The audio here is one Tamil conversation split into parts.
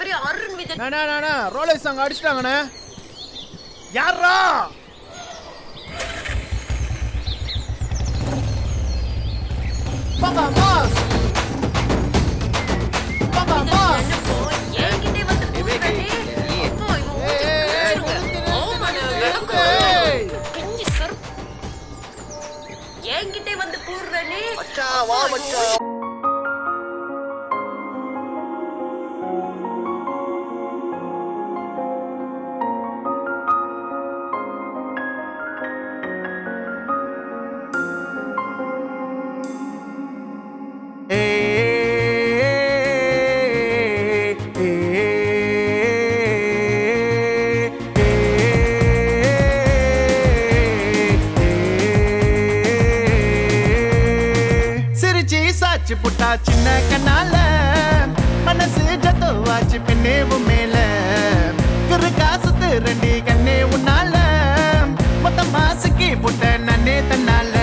பெரிய அருண் விஜய். அண்ணா அண்ணா ரோலக்ஸ் அங்க அடிச்சிட்டாங்கண்ணே. யாரா பாப்பா மாஸ் பாப்பா மாஸ் என்கிட்டே வந்து கூப்பிடுறே. அப்போ இவன். பிஞ்சு சரு- என்கிட்டே வந்து கூடுறனே மச்சான் வா மச்சான். வச்சு புட்டா சின்ன கண்ணால. மனசு ஜத்தவாச்சு பின்னேவு மேல. குரு காசுத்து ரெண்டி கண்ணே உன்னால. மொத்த மாசுக்கு புட்ட நன்னே தன்னால.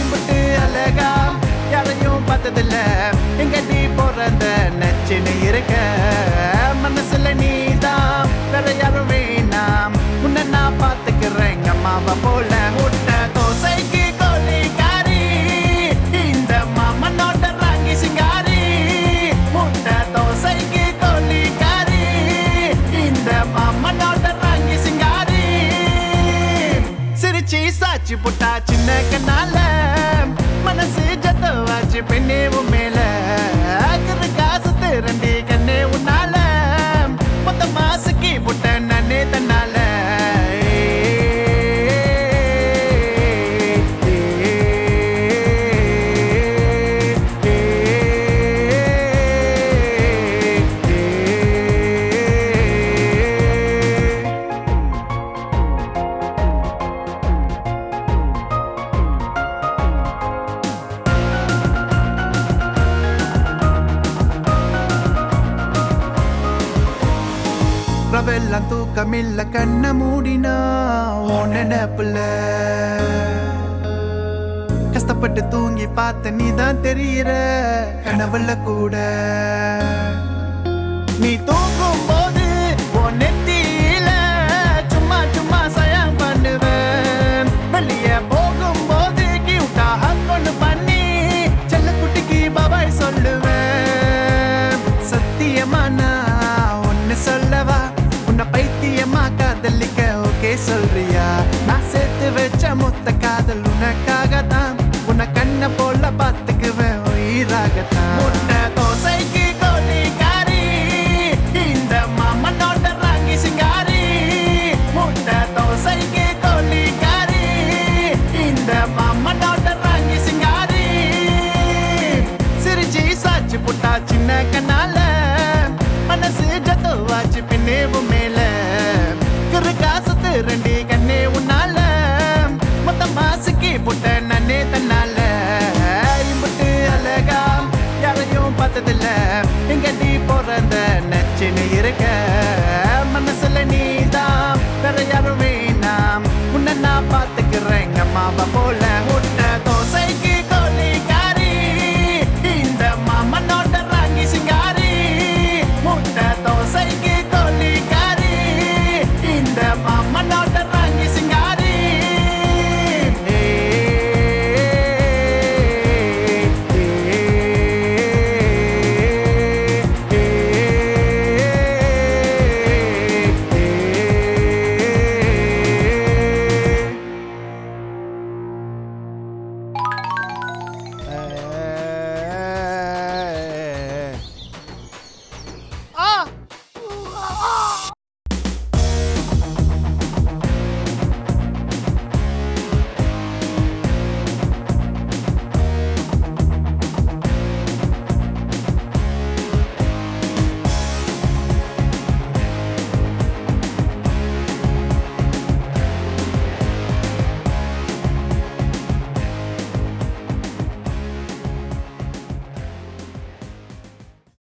இம்புட்டு அழகா யாரையும் பார்த்ததில்ல. எங்க நீ பிறந்த நச்சுன்னு இருக்க. மனசுல நீ தான் வேற யாரும் பிசாச்சு புட்டா சின்ன கண்ணால. மனசு ஜத்தவாச்சு வாச்சு பெண்ணேவு மேல. காசு திரண்டி ரவெல்லாம் தூக்கமில்ல கண்ண மூடினா உன் நினைப்புல கஷ்டப்பட்டு தூங்கி பார்த்த நீதான் தெரியற கனவுல கூட. நீ தூங்க வச்ச மொத்த காதல் உனக்காகத்தான். உன உன்னை கண்ண போல பாத்துக்குவேன் உயிராகத்தான்